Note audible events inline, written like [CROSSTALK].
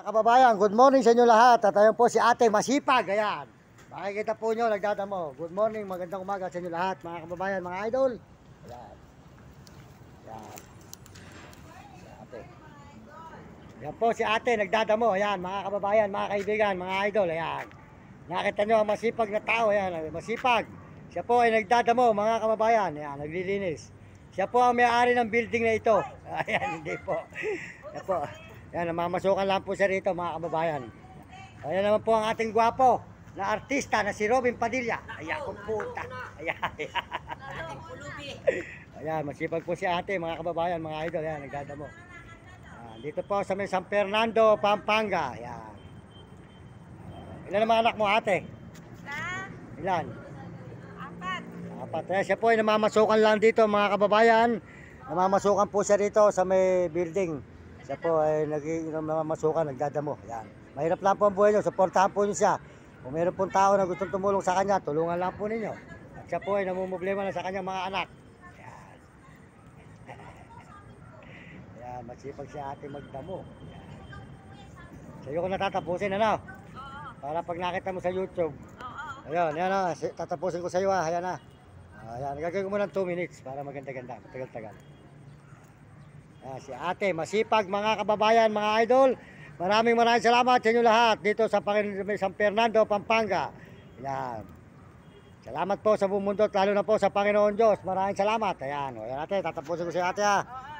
Kababayan, good morning sa inyo lahat. At ayun po si ate Masipag. Ayan. Makikita po nyo, nagdadamo. Good morning, magandang umaga sa inyo lahat. Mga kababayan, mga idol. Ayan. Ayan. Si ate. Ayan po si ate, nagdadamo. Ayan, mga kababayan, mga kaibigan, mga idol. Ayan. Nakita nyo ang masipag na tao. Ayan, masipag. Siya po ay nagdadamo, mga kababayan. Ayan, naglilinis. Siya po ang may-ari ng building na ito. [LAUGHS] Ayan, hindi po. Ayan po. Ayan, namamasukan lang po siya rito, mga kababayan. Ayan naman po ang ating gwapo na artista na si Robin Padilla. Ayan, kung puta. Ayan, ayan. Ayan, masipag po si ate, mga kababayan, mga idol. Ayan, nagdadamo. Ayan, dito po sa may San Fernando, Pampanga. Ayan. Ilan ang mga anak mo, ate? Ilan? apat. Apat. Ayan, siya po ay namamasukan lang dito, mga kababayan. Namamasukan po siya rito sa may building. Siya po ay naging namamasukan, nagdadamo. Ayan. Mahirap lang po ang buhay niyo. Suportahan po niyo siya. Kung mayroon pong tao na gustong tumulong sa kanya, tulungan lang po ninyo. At siya po ay namumblema na sa kanyang mga anak. Ayan. Ayan, masipag si ate magdamo. Ayan. Sa'yo ko natatapusin, ano? Para pag nakita mo sa YouTube. Ayun, yan na. Si- Tatapusin ko sa iyo ah. Ayan na. Ayan, gagawin ko muna ng 2 minutes para maganda-ganda. Matagal-tagal. Ayan, si ate, masipag mga kababayan, mga idol. Maraming maraming salamat sa inyo lahat dito sa San Fernando, Pampanga. Ayan. Salamat po sa buong mundo, lalo na po sa Panginoon Diyos. Maraming salamat. Ayan, ayan ate, tatapusin ko si ate ah. Oo.